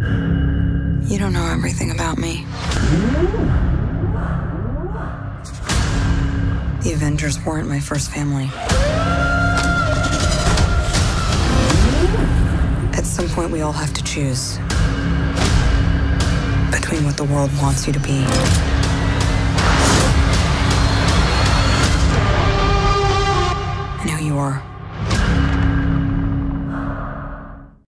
You don't know everything about me. The Avengers weren't my first family. At some point, we all have to choose between what the world wants you to be and who you are.